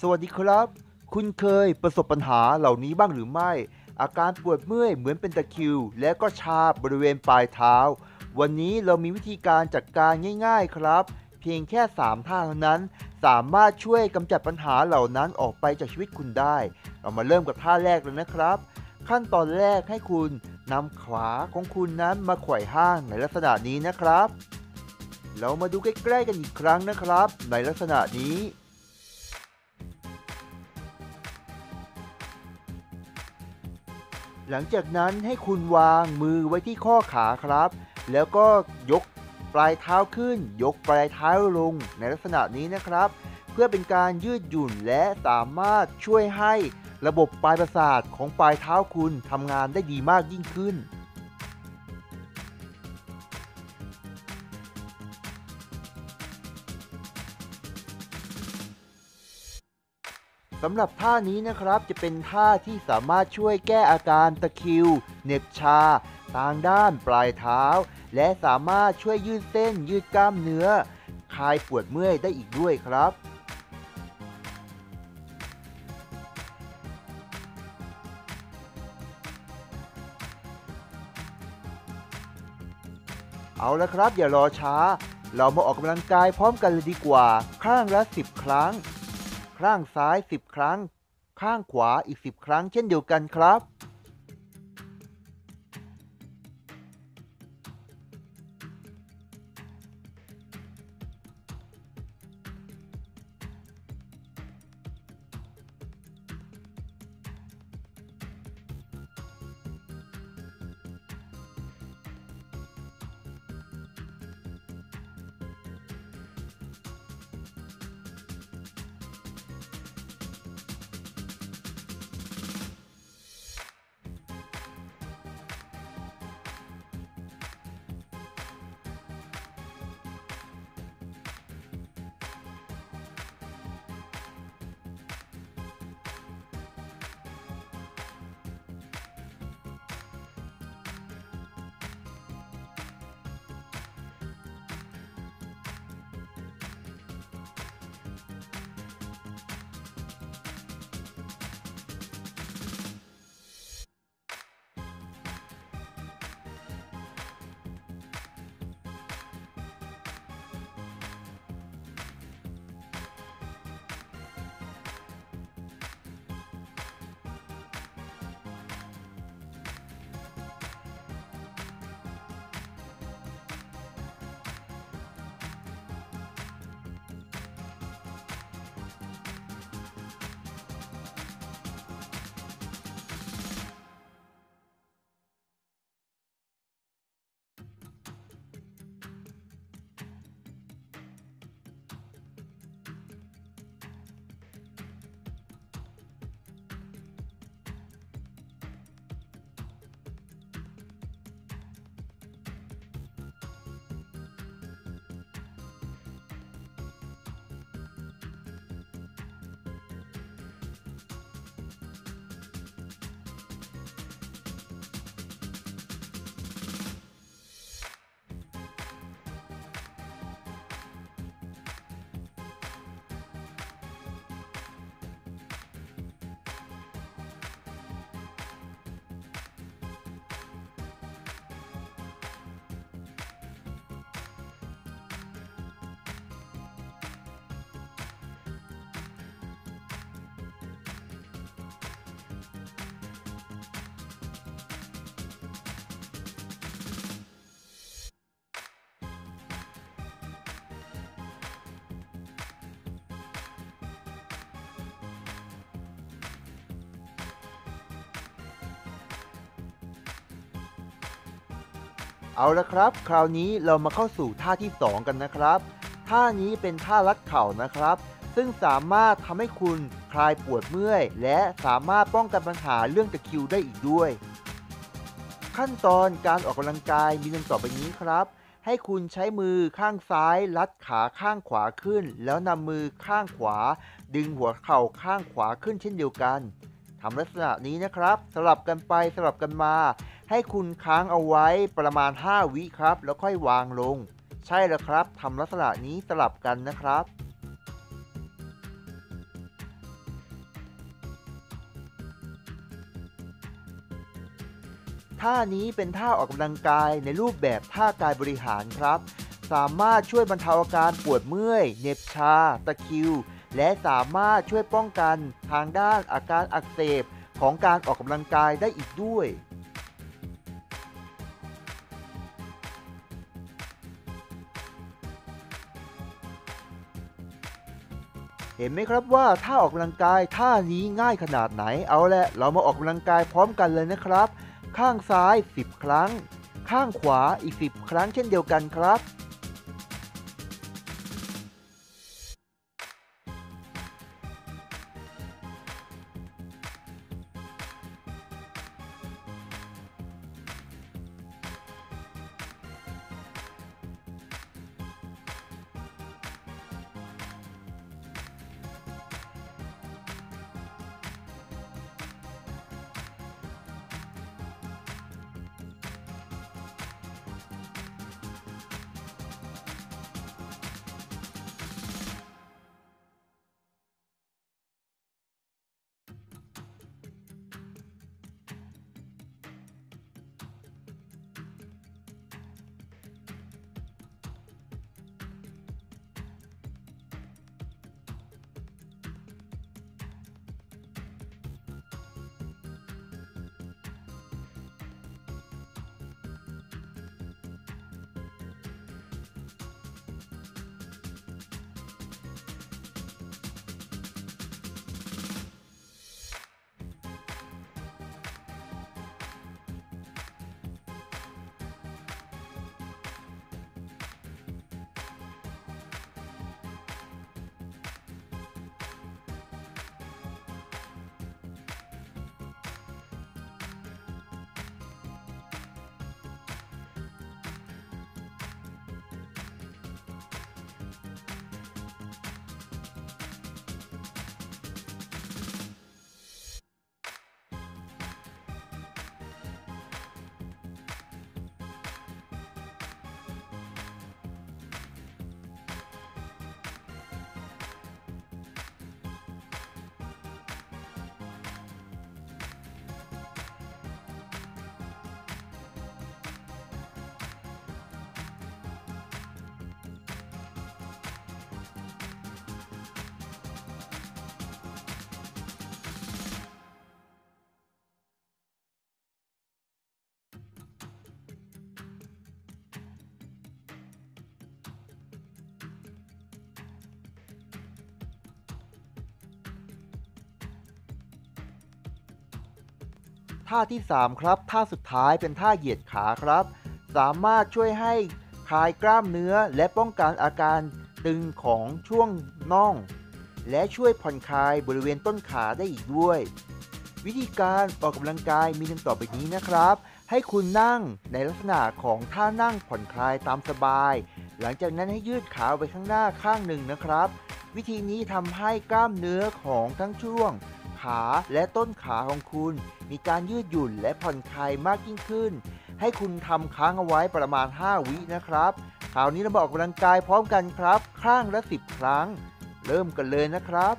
สวัสดีครับ คุณเคยประสบปัญหาเหล่านี้บ้างหรือไม่ อาการปวดเมื่อยเหมือนเป็นตะคริว และก็ชาบริเวณปลายเท้า วันนี้เรามีวิธีการจัดการง่าย ๆครับ เพียงแค่ 3 ท่าเท่านั้น สามารถช่วยกำจัดปัญหาเหล่านั้นออกไปจากชีวิตคุณได้ เรามาเริ่มกับท่าแรกเลยนะครับ ขั้นตอนแรกให้คุณนำขาของคุณนั้นมาไขว่ห้างในลักษณะนี้นะครับ เรามาดูใกล้ๆกันอีกครั้งนะครับ ในลักษณะนี้ หลังจากนั้นให้คุณวางมือไว้ที่ข้อขาครับ แล้วก็ยกปลายเท้าขึ้น ยกปลายเท้าลงในลักษณะนี้นะครับ เพื่อเป็นการยืดหยุ่นและสามารถช่วยให้ระบบปลายประสาทของปลายเท้าคุณทำงานได้ดีมากยิ่งขึ้นำหรับท่านี้นะครับจะเป็นท่าที่สามารถช่วยแก้อาการตะคิวเหน็บชาทางด้านปลายเท้า และสามารถช่วยยืดเส้นยืดกล้ามเนื้อ คลายปวดเมื่อยได้อีกด้วยครับเอาละครับอย่ารอช้า เรามาออกกำลังกายพร้อมกันเลยดีกว่า ข้างละ 10 ครั้ง ข้างซ้าย 10 ครั้ง ข้างขวาอีก 10 ครั้งเช่นเดียวกันครับ เอาละครับ คราวนี้เรามาเข้าสู่ท่าที่ 2 กันนะครับ ท่านี้เป็นท่ารัดเข่านะครับ ซึ่งสามารถทำให้คุณคลายปวดเมื่อย และสามารถป้องกันปัญหาเรื่องตะคริวได้อีกด้วย ขั้นตอนการออกกำลังกายมีดังต่อไปนี้ครับ ให้คุณใช้มือข้างซ้าย ลัดขาข้างขวาขึ้น แล้วนำมือข้างขวา ดึงหัวเข่าข้างขวาขึ้นเช่นเดียวกันทำลักษณะนี้นะครับ สลับกันไปสลับกันมา ให้คุณค้างเอาไว้ประมาณ 5 วิครับ แล้วค่อยวางลง ใช่แล้วครับทำลักษณะนี้สลับกันนะครับท่านี้เป็นท่าออกกำลังกายในรูปแบบท่ากายบริหารครับ สามารถช่วยบรรเทาอาการปวดเมื่อยเน็บชา ตะคิว และสามารถช่วยป้องกันทางด้านอาการอักเสบของการออกกำลังกายได้อีกด้วย เห็นไหมครับว่าท่าออกกำลังกายท่านี้ง่ายขนาดไหน เอาละเรามาออกกำลังกายพร้อมกันเลยนะครับ ข้างซ้าย 10 ครั้ง ข้างขวาอีก 10 ครั้งเช่นเดียวกันครับ ท่าที่ 3 ครับ ท่าสุดท้ายเป็นท่าเหยียดขาครับ สามารถช่วยให้คลายกล้ามเนื้อและป้องกันอาการตึงของช่วงน่อง และช่วยผ่อนคลายบริเวณต้นขาได้อีกด้วย วิธีการออกกำลังกายมีดังต่อไปนี้นะครับ ให้คุณนั่งในลักษณะของท่านั่งผ่อนคลายตามสบาย หลังจากนั้นให้ยืดขาไปข้างหน้าข้างหนึ่งนะครับ วิธีนี้ทำให้กล้ามเนื้อของทั้งช่วง ขาและต้นขาของคุณ มีการยืดหยุ่นและผ่อนคลายมากยิ่งขึ้น ให้คุณทำค้างเอาไว้ประมาณ 5 วินะครับคราวนี้เรามาออกกำลังกายพร้อมกันครับ ข้างละ 10 ครั้ง เริ่มกันเลยนะครับ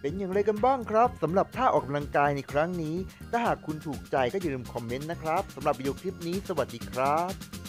เป็นอย่างไรกันบ้างครับสำหรับท่าออกกำลังกายในครั้งนี้ ถ้าหากคุณถูกใจก็อย่าลืมคอมเมนต์นะครับสำหรับวิดีโอคลิปนี้สวัสดีครับ